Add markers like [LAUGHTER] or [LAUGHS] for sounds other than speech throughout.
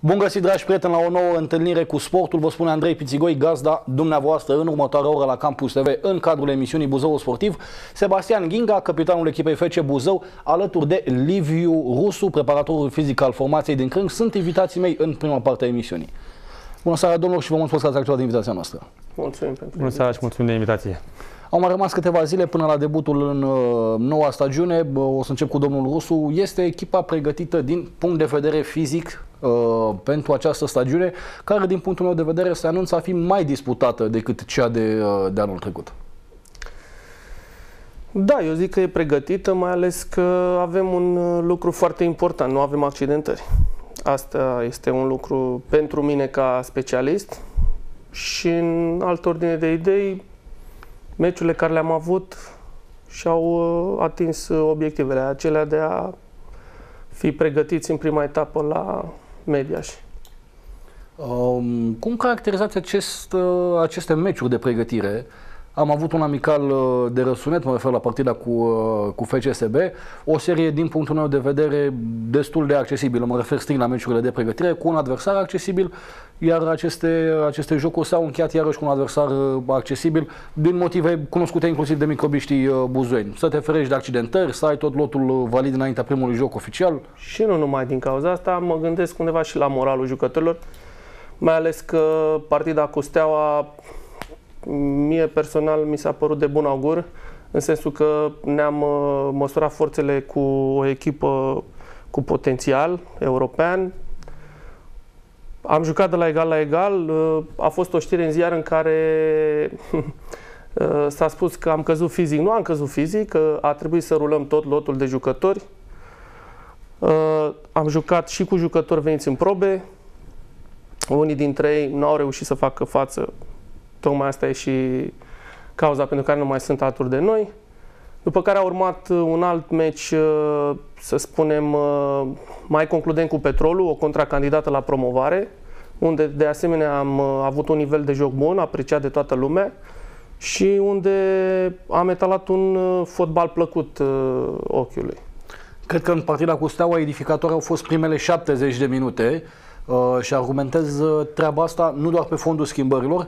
Bun găsit, dragi prieteni, la o nouă întâlnire cu sportul. Vă spune Andrei Pițigoi, gazda dumneavoastră în următoarea oră la Campus TV în cadrul emisiunii Buzău Sportiv. Sebastian Ghinga, capitanul echipei FC Buzău, alături de Liviu Rusu, preparatorul fizic al formației din Crâng, sunt invitații mei în prima parte a emisiunii. Bună seara, domnilor, și vă mulțumesc că ați acceptat invitația noastră. Mulțumim pentru Bună seara și mulțumim de invitație. Au mai rămas câteva zile până la debutul în uh, noua stagiune. O să încep cu domnul Rusu. Este echipa pregătită din punct de vedere fizic uh, pentru această stagiune, care din punctul meu de vedere se anunță a fi mai disputată decât cea de, uh, de anul trecut. Da, eu zic că e pregătită, mai ales că avem un uh, lucru foarte important, nu avem accidentări. Asta este un lucru pentru mine ca specialist și în altă ordine de idei, meciurile care le-am avut și-au uh, atins uh, obiectivele acelea de a fi pregătiți în prima etapă la Mediaș. Um, cum caracterizați acest, uh, aceste meciuri de pregătire? Am avut un amical de răsunet, mă refer la partida cu, cu FCSB, o serie din punctul meu de vedere destul de accesibilă, mă refer strict la meciurile de pregătire, cu un adversar accesibil, iar aceste, aceste jocuri s-au încheiat iarăși cu un adversar accesibil din motive cunoscute inclusiv de microbiștii buzoeni. Să te ferești de accidentări, să ai tot lotul valid înaintea primului joc oficial. Și nu numai din cauza asta, mă gândesc undeva și la moralul jucătorilor, mai ales că partida cu Steaua mie personal mi s-a părut de bun augur, în sensul că ne-am uh, măsurat forțele cu o echipă cu potențial european. Am jucat de la egal la egal. Uh, a fost o știre în ziar în care [LAUGHS] uh, s-a spus că am căzut fizic. Nu am căzut fizic, că a trebuit să rulăm tot lotul de jucători. Am jucat și cu jucători veniți în probe. Unii dintre ei nu au reușit să facă față Tocmai asta e și cauza pentru care nu mai sunt alături de noi. După care a urmat uh, un alt meci, uh, să spunem, uh, mai concludent cu Petrolul, o contracandidată la promovare, unde de asemenea am avut un nivel de joc bun, apreciat de toată lumea și unde am etalat un fotbal plăcut ochiului. Cred că în partida cu Steaua edificatoare au fost primele 70 de minute și argumentez treaba asta nu doar pe fondul schimbărilor,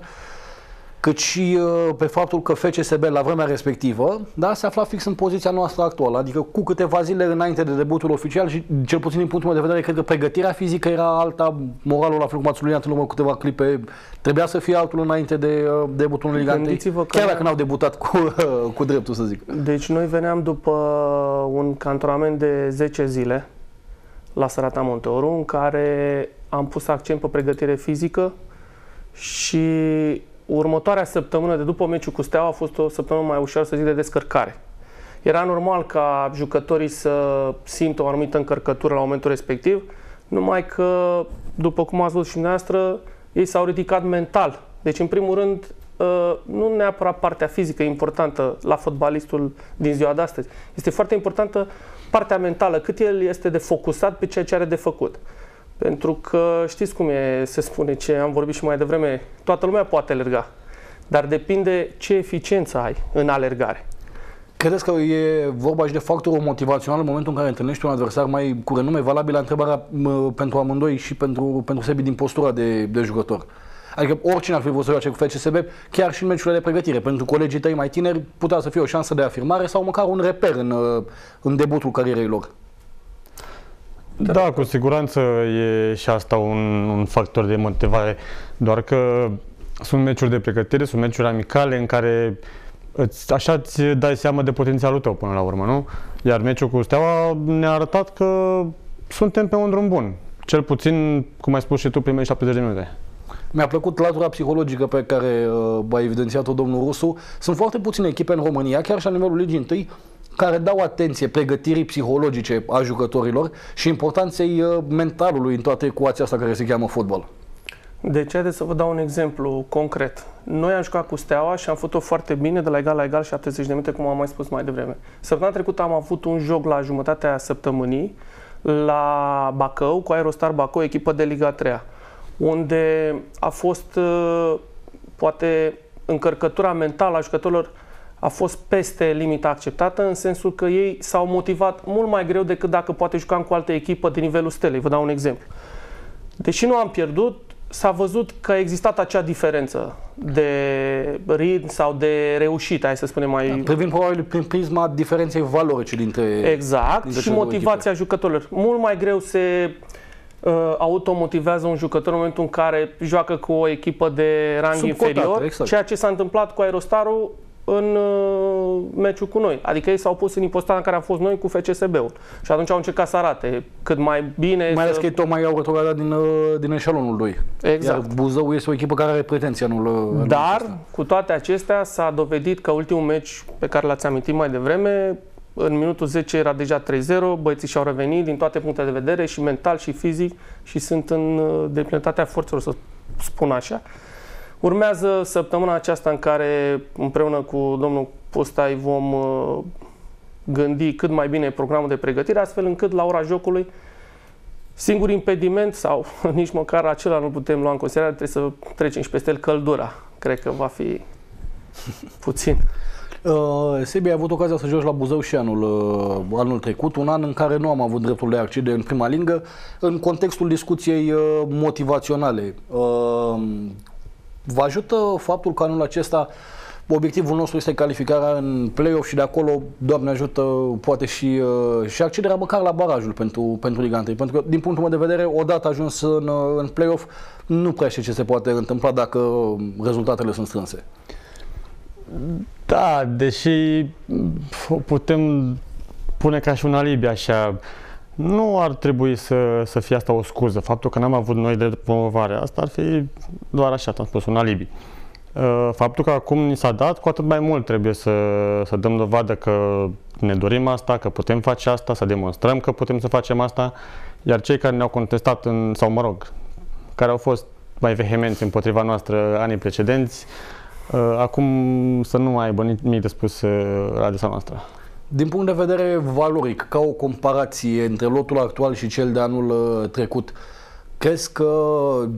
cât și uh, pe faptul că FCSB la vremea respectivă da, se afla fix în poziția noastră actuală, adică cu câteva zile înainte de debutul oficial și cel puțin din punctul meu de vedere, cred că pregătirea fizică era alta, moralul la fel cum ați subliniat în urmă câteva clipe, trebuia să fie altul înainte de uh, debutul în Liga 1, chiar dacă n-au debutat cu, uh, [LAUGHS] cu dreptul să zic. Deci noi veneam după un cantonament de 10 zile la Sărata Monteoru, în care am pus accent pe pregătire fizică și următoarea săptămână de după meciul cu Steaua a fost o săptămână mai ușor, să zic, de descărcare. Era normal ca jucătorii să simtă o anumită încărcătură la momentul respectiv, numai că, după cum ați văzut și dumneavoastră, ei s-au ridicat mental. Deci, în primul rând, ă, nu neapărat partea fizică e importantă la fotbalistul din ziua de astăzi. Este foarte importantă partea mentală, cât el este de focusat pe ceea ce are de făcut. Pentru că știți cum e, se spune ce am vorbit și mai devreme, toată lumea poate alerga, dar depinde ce eficiență ai în alergare. Credeți că e vorba și de factorul motivațional în momentul în care întâlnești un adversar mai cu renume valabil la întrebarea pentru amândoi și pentru, pentru Sebi din postura de, de jucător? Adică oricine ar fi vrut să joace cu FCSB, chiar și în meciurile de pregătire, pentru colegii tăi mai tineri putea să fie o șansă de afirmare sau măcar un reper în, în debutul carierei lor. Da, da, cu siguranță e și asta un, un factor de motivare, doar că sunt meciuri de pregătire, sunt meciuri amicale în care îți, așa îți dai seama de potențialul tău până la urmă, nu? Iar meciul cu Steaua ne-a arătat că suntem pe un drum bun. Cel puțin, cum ai spus și tu, primele 70 de minute. Mi-a plăcut latura psihologică pe care uh, a evidențiat-o domnul Rusu. Sunt foarte puține echipe în România, chiar și la nivelul Ligii întâi, care dau atenție pregătirii psihologice a jucătorilor și importanței uh, mentalului în toată ecuația asta care se cheamă fotbal. Deci, haideți să vă dau un exemplu concret. Noi am jucat cu Steaua și am făcut-o foarte bine, de la egal la egal, 70 de minute, cum am mai spus mai devreme. Săptămâna trecută am avut un joc la jumătatea săptămânii la Bacău, cu Aerostar Bacău, echipă de Liga 3 unde a fost, uh, poate, încărcătura mentală a jucătorilor a fost peste limita acceptată, în sensul că ei s-au motivat mult mai greu decât dacă poate jucam cu altă echipă de nivelul stelei. Vă dau un exemplu. Deși nu am pierdut, s-a văzut că a existat acea diferență de ritm sau de reușită, hai să spunem mai... Da, privind probabil prin prisma diferenței valorice dintre Exact, dintre și motivația jucătorilor. Mult mai greu se uh, automotivează un jucător în momentul în care joacă cu o echipă de rang Subcotate, inferior, exact. ceea ce s-a întâmplat cu Aerostarul în uh, meciul cu noi. Adică ei s-au pus în impostarea în care am fost noi cu FCSB-ul. Și atunci au încercat să arate cât mai bine... Mai ales să... că ei tocmai au retrogradă din, uh, din eșalonul lui. Exact. Iar Buzău este o echipă care are pretenția anul, anul Dar, acesta. cu toate acestea, s-a dovedit că ultimul meci pe care l-ați amintit mai devreme, în minutul 10 era deja 3-0, băieții și-au revenit din toate punctele de vedere, și mental și fizic, și sunt în uh, deplinătatea forțelor, să spun așa. Urmează săptămâna aceasta în care împreună cu domnul Postai vom uh, gândi cât mai bine programul de pregătire, astfel încât la ora jocului singur impediment sau [LAUGHS] nici măcar acela nu putem lua în considerare, trebuie să trecem și peste el căldura. Cred că va fi [LAUGHS] puțin. Uh, Sebi a avut ocazia să joci la Buzău și anul, uh, anul trecut, un an în care nu am avut dreptul de a accede în prima lingă, în contextul discuției uh, motivaționale. Uh, Vă ajută faptul că anul acesta obiectivul nostru este calificarea în play-off și de acolo, Doamne ajută, poate și, uh, și accederea măcar la barajul pentru, pentru Liga 1. Pentru că, din punctul meu de vedere, odată ajuns în, uh, în play-off, nu prea știu ce se poate întâmpla dacă rezultatele sunt strânse. Da, deși putem pune ca și un alibi așa, nu ar trebui să, să fie asta o scuză. Faptul că n-am avut noi de promovare, asta ar fi doar așa, am spus, un alibi. Uh, faptul că acum ni s-a dat, cu atât mai mult trebuie să, să dăm dovadă că ne dorim asta, că putem face asta, să demonstrăm că putem să facem asta, iar cei care ne-au contestat, în, sau mă rog, care au fost mai vehemenți împotriva noastră anii precedenți, uh, acum să nu mai aibă nimic de spus uh, la adresa noastră. Din punct de vedere valoric, ca o comparație între lotul actual și cel de anul uh, trecut, crezi că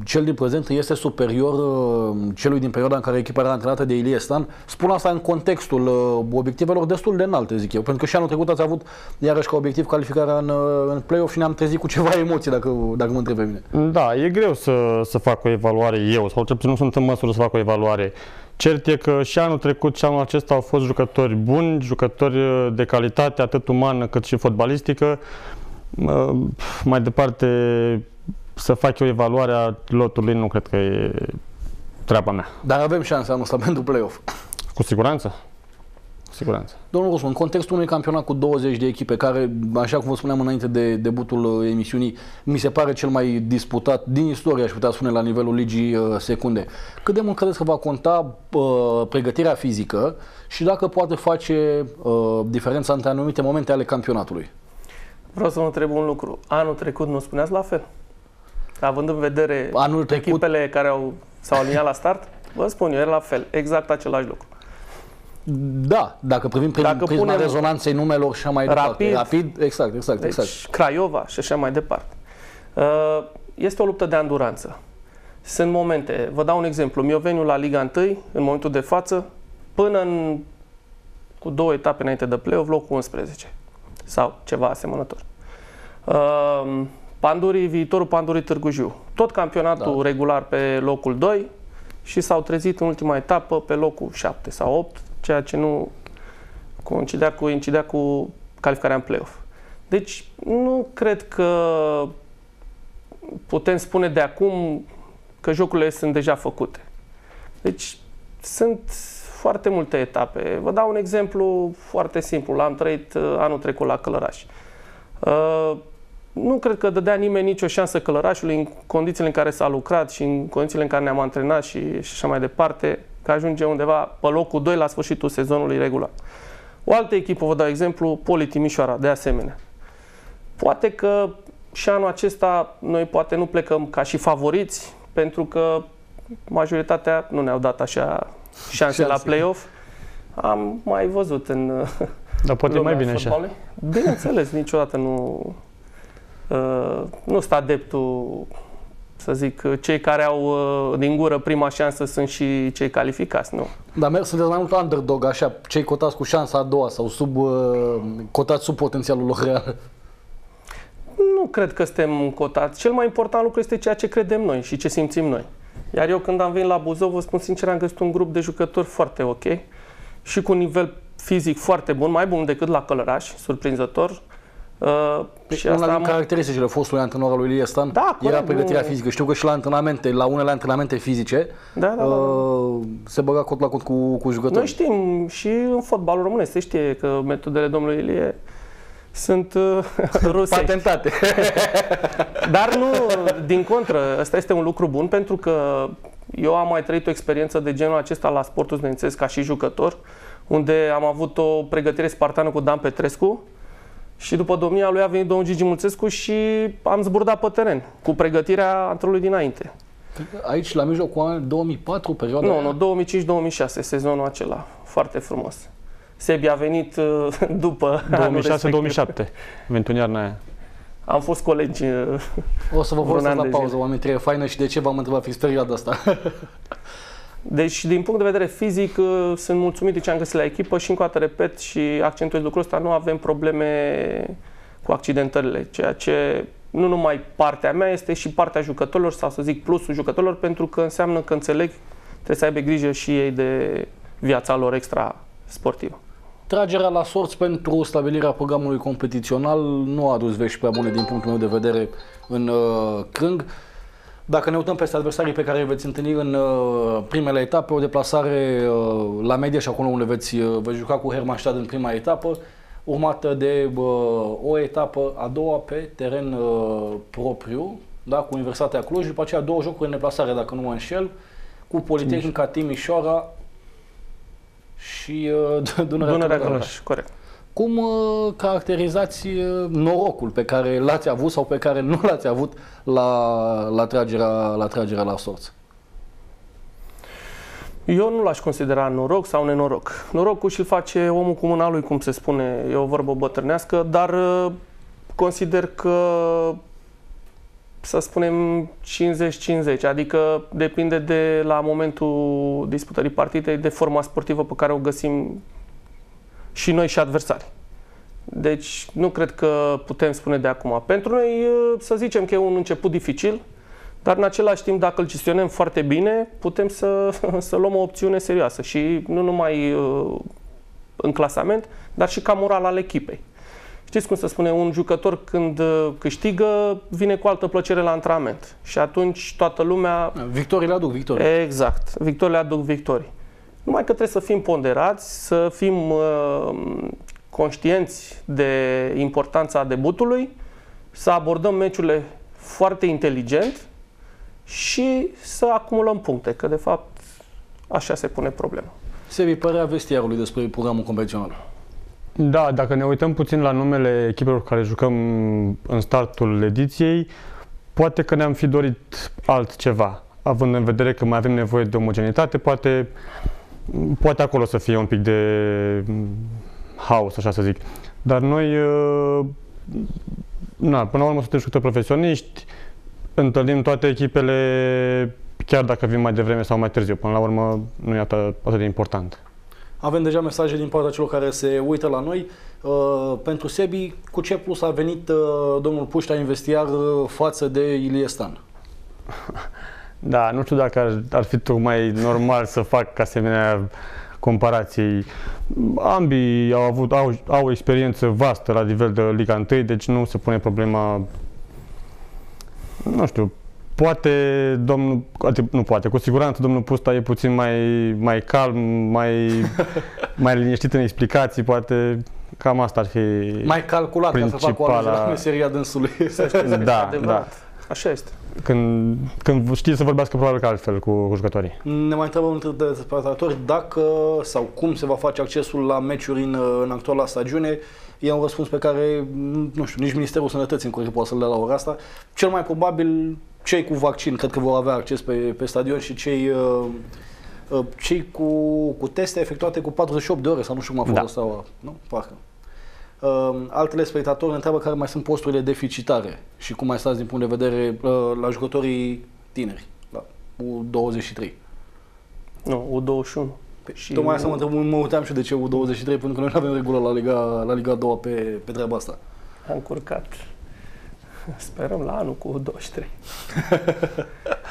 cel din prezent este superior uh, celui din perioada în care echipa era antrenată de Ilie Stan? Spun asta în contextul uh, obiectivelor destul de înalte, zic eu, pentru că și anul trecut ați avut iarăși ca obiectiv calificarea în, în play-off și ne-am trezit cu ceva emoții, dacă, dacă mă întreb pe mine. Da, e greu să, să fac o evaluare eu, sau cel puțin nu sunt în măsură să fac o evaluare Cert e că și anul trecut și anul acesta au fost jucători buni, jucători uh, de calitate, atât umană cât și fotbalistică. Mai departe, să fac eu evaluarea lotului, nu cred că e treaba mea. Dar avem șansa anul ăsta pentru play-off. Cu siguranță siguranță. Domnul Rosu, în contextul unui campionat cu 20 de echipe, care, așa cum vă spuneam înainte de debutul uh, emisiunii, mi se pare cel mai disputat din istorie, aș putea spune, la nivelul ligii uh, secunde. Cât de mult credeți că va conta uh, pregătirea fizică și dacă poate face uh, diferența între anumite momente ale campionatului? Vreau să vă întreb un lucru. Anul trecut nu spuneați la fel? Având în vedere Anul trecut... echipele care au, s-au aliniat la start, vă spun eu, era la fel, exact același lucru. Da, dacă privim prin dacă prisma rezonanței numelor și așa mai rapid, departe. Rapid, exact, exact, deci, exact. Craiova și așa mai departe. Uh, este o luptă de anduranță. Sunt momente, vă dau un exemplu, Mioveniu la Liga 1, în momentul de față, până în, cu două etape înainte de play-off, locul 11 sau ceva asemănător. Uh, Pandurii, viitorul Pandurii Târgu Jiu. Tot campionatul da. regular pe locul 2 și s-au trezit în ultima etapă pe locul 7 sau 8 ceea ce nu coincidea cu, incidea cu calificarea în play-off. Deci nu cred că putem spune de acum că jocurile sunt deja făcute. Deci sunt foarte multe etape. Vă dau un exemplu foarte simplu. L-am trăit uh, anul trecut la Călăraș. Uh, nu cred că dădea nimeni nicio șansă Călărașului în condițiile în care s-a lucrat și în condițiile în care ne-am antrenat și, și așa mai departe că ajunge undeva pe locul 2 la sfârșitul sezonului regulat. O altă echipă, vă dau exemplu, Poli Timișoara, de asemenea. Poate că și anul acesta noi poate nu plecăm ca și favoriți, pentru că majoritatea nu ne-au dat așa șanse la play-off. Am mai văzut în Dar poate mai bine așa. Bineînțeles, niciodată nu, uh, nu stă adeptul să zic, cei care au uh, din gură prima șansă sunt și cei calificați, nu? Dar merg, sunteți mai mult underdog, așa, cei cotați cu șansa a doua sau sub, uh, cotați sub potențialul lor real? nu cred că suntem cotați. Cel mai important lucru este ceea ce credem noi și ce simțim noi. Iar eu când am venit la Buzău, vă spun sincer, am găsit un grup de jucători foarte ok și cu un nivel fizic foarte bun, mai bun decât la Călăraș, surprinzător. Uh, și una din am... caracteristicile fostului antrenor al lui Iliestan Stan da, corect, era pregătirea nu... fizică. Știu că și la antrenamente, la unele antrenamente fizice, da, da, da, da. Uh, se băga cot la cot cu, cu jucători. Noi știm și în fotbalul românesc se știe că metodele domnului Ilie sunt uh, [LAUGHS] rusești. Patentate. [LAUGHS] Dar nu, din contră, ăsta este un lucru bun pentru că eu am mai trăit o experiență de genul acesta la sportul studențesc ca și jucător, unde am avut o pregătire spartană cu Dan Petrescu, și după domnia lui a venit domnul Gigi Mulțescu și am zburdat pe teren cu pregătirea antrenului dinainte. Aici, la mijlocul anului 2004, perioada Nu, nu, 2005-2006, sezonul acela. Foarte frumos. Sebi a venit uh, [LAUGHS] după 2006-2007, venit iarna aia. Am fost colegi uh, O să vă vorbesc la pauză, oameni, trebuie faină și de ce v-am întrebat fix perioada asta. [LAUGHS] Deci, din punct de vedere fizic, uh, sunt mulțumit de ce am găsit la echipă și încă o dată repet și accentuez lucrul ăsta, nu avem probleme cu accidentările, ceea ce nu numai partea mea, este și partea jucătorilor, sau să zic plusul jucătorilor, pentru că înseamnă că înțeleg, trebuie să aibă grijă și ei de viața lor extra sportivă. Tragerea la sorți pentru stabilirea programului competițional nu a adus vești prea bune din punctul meu de vedere în uh, Crâng. Dacă ne uităm peste adversarii pe care îi veți întâlni în uh, primele etape, o deplasare uh, la media și acolo unde veți, uh, veți juca cu Hermannstadt în prima etapă, urmată de uh, o etapă a doua pe teren uh, propriu, da, cu Universitatea Cluj, după aceea două jocuri în deplasare, dacă nu mă înșel, cu Politehnica Timișoara și uh, [LAUGHS] Dunărea, Dunărea Cluj. Corect. Cum uh, caracterizați uh, norocul pe care l-ați avut sau pe care nu l-ați avut la, la, tragerea, la tragerea la sorți? Eu nu l-aș considera noroc sau nenoroc. Norocul și-l face omul cu mâna lui, cum se spune, e o vorbă bătrânească, dar uh, consider că să spunem 50-50, adică depinde de la momentul disputării partidei de forma sportivă pe care o găsim și noi și adversari. Deci nu cred că putem spune de acum. Pentru noi să zicem că e un început dificil, dar în același timp dacă îl gestionăm foarte bine, putem să, [LAUGHS] să luăm o opțiune serioasă și nu numai în clasament, dar și ca moral al echipei. Știți cum se spune, un jucător când câștigă, vine cu altă plăcere la antrenament. Și atunci toată lumea... Victoriile aduc victorii. Exact. Victoriile aduc victorii. Numai că trebuie să fim ponderați, să fim uh, conștienți de importanța debutului, să abordăm meciurile foarte inteligent și să acumulăm puncte, că de fapt așa se pune problema. Sebi, părea vestiarului despre programul convențional. Da, dacă ne uităm puțin la numele echipelor care jucăm în startul ediției, poate că ne-am fi dorit altceva, având în vedere că mai avem nevoie de omogenitate, poate poate acolo să fie un pic de haos, așa să zic. Dar noi, uh, na, până la urmă suntem jucători profesioniști, întâlnim toate echipele, chiar dacă vin mai devreme sau mai târziu. Până la urmă, nu e atât, atât de important. Avem deja mesaje din partea celor care se uită la noi. Uh, pentru Sebi, cu ce plus a venit uh, domnul Pușta investiar uh, față de Iliestan? [LAUGHS] Da, nu știu dacă ar, ar fi tocmai normal să fac asemenea comparații. Ambii au avut au, au o experiență vastă la nivel de Liga 1, deci nu se pune problema nu știu, poate domnul, adică nu poate, cu siguranță domnul Pusta e puțin mai, mai calm, mai, [LAUGHS] mai liniștit în explicații, poate cam asta ar fi Mai calculat ca să facă o la meseria dânsului. [LAUGHS] Da, da. Așa este. Când, când știi să vorbească probabil că altfel cu, cu jucătorii. Ne mai întrebăm între dezbatatori dacă sau cum se va face accesul la meciuri în, în actuala stagiune. E un răspuns pe care, nu știu, nici Ministerul Sănătății încă poate să-l dea la ora asta. Cel mai probabil cei cu vaccin cred că vor avea acces pe, pe stadion și cei, uh, uh, cei cu, cu teste efectuate cu 48 de ore sau nu știu cum a fost da. asta, nu? Parcă. Uh, altele spectatori întreabă care mai sunt posturile deficitare și cum mai stați din punct de vedere uh, la jucătorii tineri, la U23. Nu, U21. Păi, și tocmai să mă întreb, mă uitam și de ce U23, pentru că noi nu avem regulă la Liga, la Liga 2 pe, pe treaba asta. Am curcat. Sperăm la anul cu 23. [LAUGHS]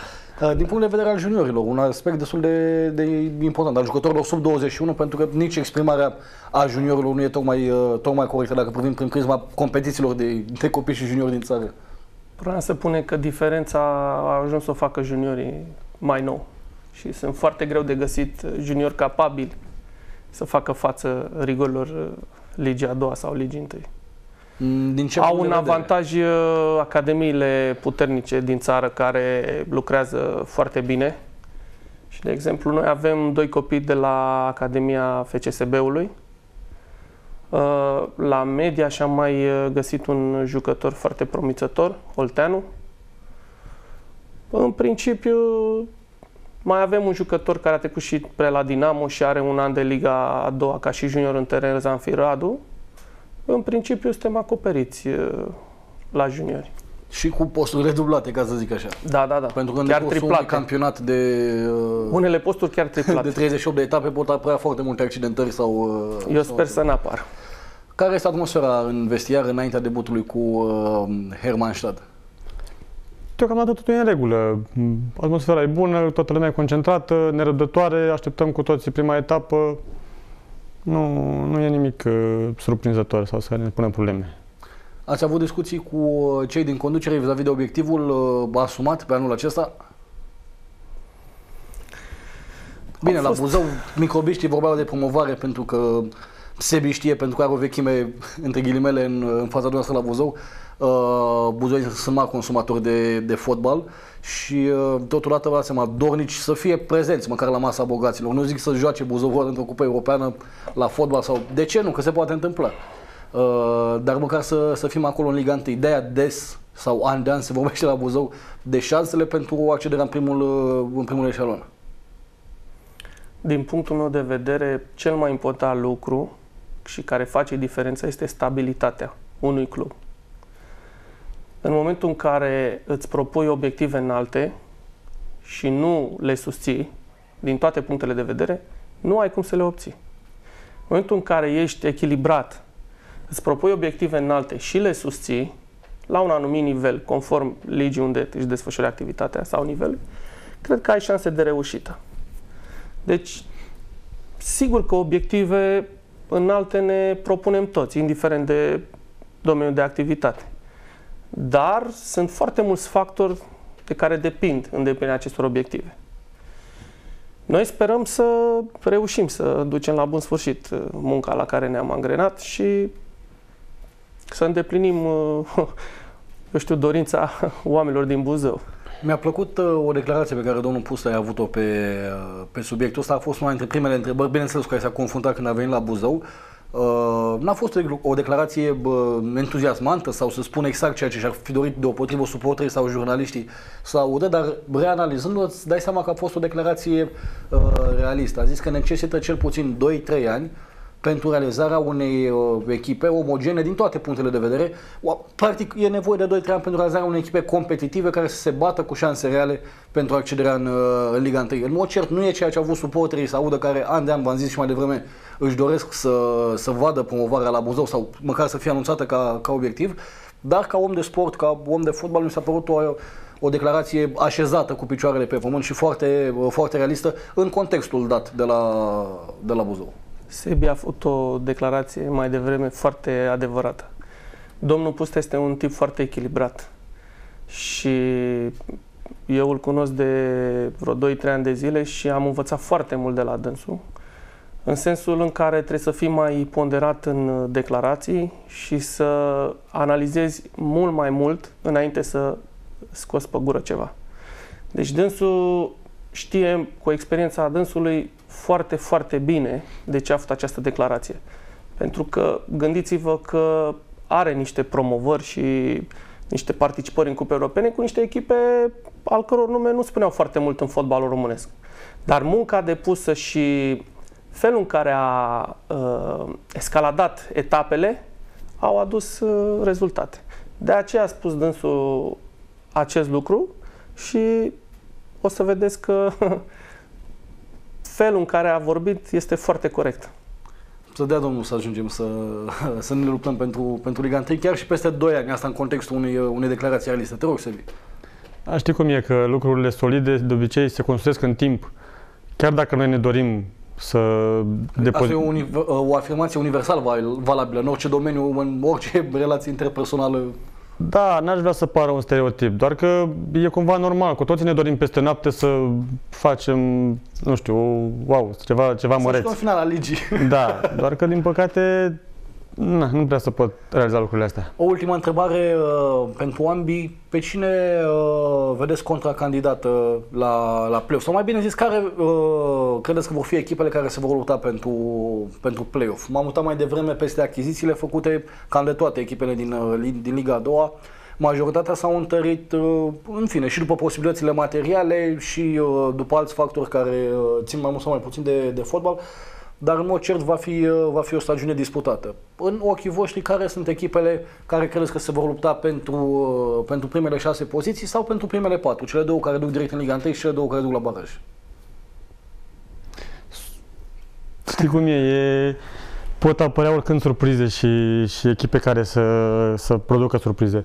Uh, din punct de vedere al juniorilor, un aspect destul de, de important, al jucătorilor sub 21, pentru că nici exprimarea a juniorilor nu e tocmai, uh, tocmai corectă dacă privim prin prisma competițiilor de, de copii și juniori din țară. Problema se pune că diferența a ajuns să o facă juniorii mai nou și sunt foarte greu de găsit juniori capabili să facă față rigorilor uh, ligii a doua sau ligii întâi. Mm, din ce Au punct un de vedere? avantaj uh, academiile puternice din țară care lucrează foarte bine. Și, de exemplu, noi avem doi copii de la Academia FCSB-ului. Uh, La media și-am mai uh, găsit un jucător foarte promițător, Olteanu. În principiu, mai avem un jucător care a trecut și pre la Dinamo și are un an de Liga a doua ca și junior în teren, Zanfi Radu. În principiu suntem acoperiți uh, la juniori. Și cu posturile dublate, ca să zic așa. Da, da, da. Pentru că în chiar decursul unui triplate. campionat de, uh, Unele posturi chiar triplate. de 38 de etape pot apărea foarte multe accidentări sau... uh, Eu sau- sper să n-apar. Care este atmosfera în vestiar înaintea debutului cu uh, Hermannstadt? Deocamdată totul e în regulă. Atmosfera e bună, toată lumea e concentrată, nerăbdătoare, așteptăm cu toții prima etapă. Nu, nu e nimic uh, surprinzător sau să ne punem probleme. Ați avut discuții cu uh, cei din conducere vis-a-vis de obiectivul uh, asumat pe anul acesta? Bine, Au la fost- Buzău microbiștii vorbeau de promovare pentru că Sebi știe pentru că are o vechime, [LAUGHS] între ghilimele, în, în fața noastră la Buzău. Uh, Buzău sunt mari consumatori de, de fotbal și uh, totodată vă dați seama, dornici să fie prezenți măcar la masa bogaților. Nu zic să joace Buzău într-o cupă europeană la fotbal sau de ce nu, că se poate întâmpla. Uh, dar măcar să, să fim acolo în Liga 1. De-aia des sau an de an se vorbește la Buzău de șansele pentru accederea în primul, uh, în primul eșalon. Din punctul meu de vedere, cel mai important lucru și care face diferența este stabilitatea unui club. În momentul în care îți propui obiective înalte și nu le susții din toate punctele de vedere, nu ai cum să le obții. În momentul în care ești echilibrat, îți propui obiective înalte și le susții la un anumit nivel, conform ligii unde își desfășori activitatea sau nivel, cred că ai șanse de reușită. Deci, sigur că obiective înalte ne propunem toți, indiferent de domeniul de activitate. Dar sunt foarte mulți factori de care depind îndeplinirea acestor obiective. Noi sperăm să reușim să ducem la bun sfârșit uh, munca la care ne-am angrenat și să îndeplinim, uh, [LAUGHS] eu știu, dorința [LAUGHS] oamenilor din Buzău. Mi-a plăcut uh, o declarație pe care domnul Pustă a avut-o pe, uh, pe subiectul ăsta. A fost una dintre primele întrebări, bineînțeles, cu care s-a confruntat când a venit la Buzău. Uh, n-a fost o, o declarație bă, entuziasmantă sau să spun exact ceea ce și-ar fi dorit deopotrivă suporterii sau jurnaliștii să audă, dar reanalizându-o îți dai seama că a fost o declarație uh, realistă. A zis că necesită cel puțin 2-3 ani pentru realizarea unei uh, echipe omogene din toate punctele de vedere. O, practic e nevoie de 2-3 ani pentru realizarea unei echipe competitive care să se bată cu șanse reale pentru accederea în, uh, în Liga 1. În mod cert nu e ceea ce au avut suporterii să audă care an de an, v-am zis și mai devreme, își doresc să, să vadă promovarea la Buzău sau măcar să fie anunțată ca, ca obiectiv, dar ca om de sport, ca om de fotbal mi s-a părut o, o declarație așezată cu picioarele pe pământ și foarte, foarte realistă în contextul dat de la, de la Buzău. Sebi a făcut o declarație mai devreme foarte adevărată. Domnul Pustă este un tip foarte echilibrat și eu îl cunosc de vreo 2-3 ani de zile și am învățat foarte mult de la dânsul, în sensul în care trebuie să fii mai ponderat în declarații și să analizezi mult mai mult înainte să scoți pe gură ceva. Deci dânsul știe cu experiența dânsului foarte, foarte bine de ce a făcut această declarație. Pentru că gândiți-vă că are niște promovări și niște participări în cupe europene cu niște echipe al căror nume nu spuneau foarte mult în fotbalul românesc. Dar munca depusă și felul în care a uh, escaladat etapele au adus uh, rezultate. De aceea a spus dânsul acest lucru și o să vedeți că [LAUGHS] felul în care a vorbit este foarte corect. să dea Domnul să ajungem să, [LAUGHS] să ne luptăm pentru, pentru Liga 1, chiar și peste 2 ani, asta în contextul unei, unei declarații realiste. Te rog, Sevi. A, știi cum e, că lucrurile solide de obicei se construiesc în timp. Chiar dacă noi ne dorim să Asta e o, o afirmație universal valabilă în orice domeniu, în orice relație interpersonală da, n-aș vrea să pară un stereotip, doar că e cumva normal. Cu toții ne dorim peste noapte să facem, nu știu, wow, ceva, ceva să măreț. Să final al ligii. Da, doar că din păcate Na, nu prea să pot realiza lucrurile astea. O ultimă întrebare uh, pentru ambii. Pe cine uh, vedeți contracandidat uh, la, la play-off? Sau mai bine zis, care uh, credeți că vor fi echipele care se vor lupta pentru, pentru play-off? M-am mutat mai devreme peste achizițiile făcute cam de toate echipele din, uh, din Liga a doua. Majoritatea s-au întărit, uh, în fine, și după posibilitățile materiale și uh, după alți factori care uh, țin mai mult sau mai puțin de, de fotbal dar în mod cert va fi, uh, va fi o stagiune disputată. În ochii voștri, care sunt echipele care credeți că se vor lupta pentru, uh, pentru primele șase poziții sau pentru primele patru? Cele două care duc direct în Liga 1 și cele două care duc la baraj? Știi cum e? e pot apărea oricând surprize și, și echipe care să, să producă surprize.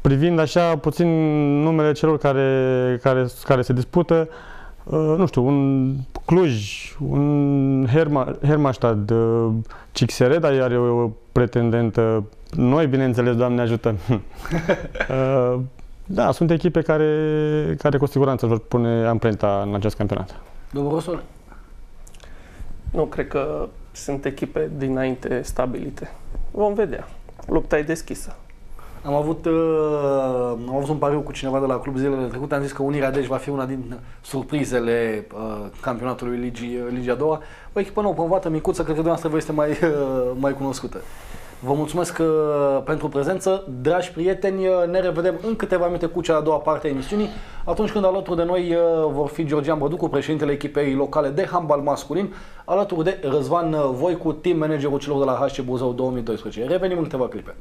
Privind așa puțin numele celor care, care, care se dispută, uh, Uh, nu știu, un Cluj, un Herma, Hermastad, uh, Cixereda are o pretendentă. Noi, bineînțeles, Doamne ajută. [LAUGHS] uh, da, sunt echipe care, care cu siguranță vor pune amprenta în acest campionat. Domnul Rosol? Nu, cred că sunt echipe dinainte stabilite. Vom vedea. Lupta e deschisă. Am avut, uh, am avut un pariu cu cineva de la club zilele trecute, am zis că Unirea Dej va fi una din surprizele uh, campionatului Ligii, Ligii a doua. O echipă nouă, promovată, micuță, cred că dumneavoastră vă este mai, [LAUGHS] uh, mai cunoscută. Vă mulțumesc uh, pentru prezență. Dragi prieteni, uh, ne revedem în câteva minute cu cea a doua parte a emisiunii, atunci când alături de noi uh, vor fi Georgian Băducu, președintele echipei locale de handbal masculin, alături de Răzvan Voicu, team managerul celor de la HC Buzău 2012. Revenim în câteva clipe.